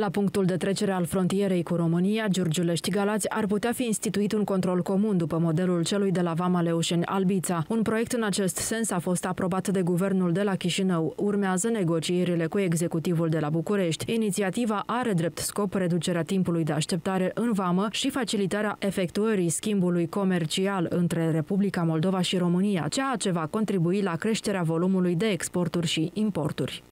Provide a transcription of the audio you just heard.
La punctul de trecere al frontierei cu România, Giurgiulești Galați ar putea fi instituit un control comun după modelul celui de la Vama Leușeni Albița. Un proiect în acest sens a fost aprobat de guvernul de la Chișinău. Urmează negocierile cu executivul de la București. Inițiativa are drept scop reducerea timpului de așteptare în vamă și facilitarea efectuării schimbului comercial între Republica Moldova și România, ceea ce va contribui la creșterea volumului de exporturi și importuri.